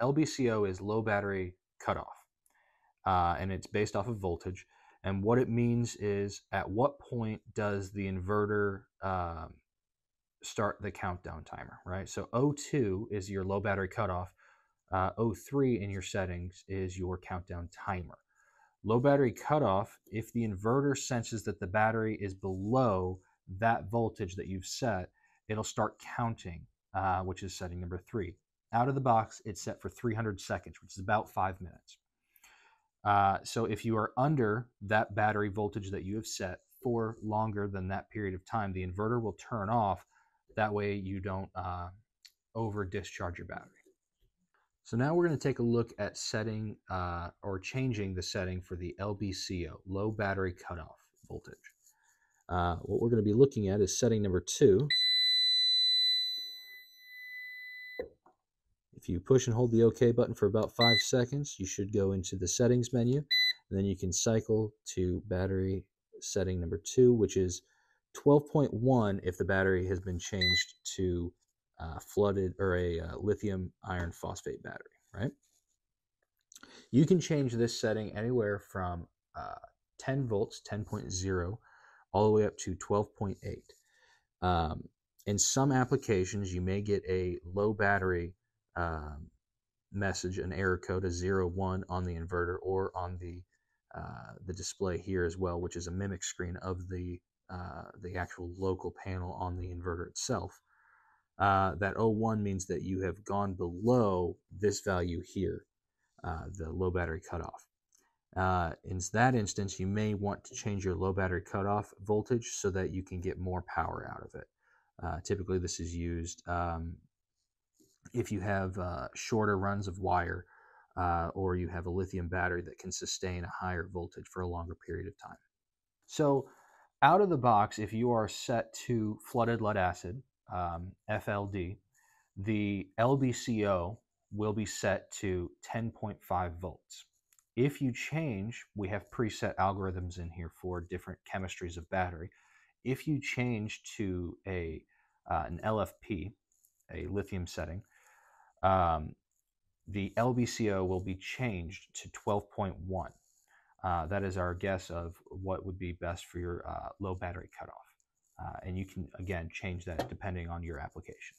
LBCO is low battery cutoff, uh, and it's based off of voltage. And what it means is at what point does the inverter um, start the countdown timer, right? So O2 is your low battery cutoff. Uh, O3 in your settings is your countdown timer. Low battery cutoff, if the inverter senses that the battery is below that voltage that you've set, it'll start counting, uh, which is setting number three. Out of the box, it's set for 300 seconds, which is about five minutes. Uh, so if you are under that battery voltage that you have set for longer than that period of time, the inverter will turn off. That way you don't uh, over discharge your battery. So now we're going to take a look at setting uh, or changing the setting for the LBCO, low battery cutoff voltage. Uh, what we're going to be looking at is setting number two. If you push and hold the OK button for about five seconds, you should go into the settings menu. And then you can cycle to battery setting number two, which is 12.1 if the battery has been changed to uh, flooded or a uh, lithium iron phosphate battery, right? You can change this setting anywhere from uh, 10 volts, 10.0, all the way up to 12.8. Um, in some applications, you may get a low battery um, message, an error code, a zero one on the inverter or on the uh, the display here as well, which is a mimic screen of the uh, the actual local panel on the inverter itself. Uh, that 01 means that you have gone below this value here, uh, the low battery cutoff. Uh, in that instance, you may want to change your low battery cutoff voltage so that you can get more power out of it. Uh, typically, this is used um, if you have uh, shorter runs of wire uh, or you have a lithium battery that can sustain a higher voltage for a longer period of time. So, out of the box, if you are set to flooded lead acid, um, FLD, the LBCO will be set to 10.5 volts. If you change, we have preset algorithms in here for different chemistries of battery. If you change to a uh, an LFP, a lithium setting, um, the LBCO will be changed to 12.1. Uh, that is our guess of what would be best for your uh, low battery cutoff. Uh, and you can, again, change that depending on your application.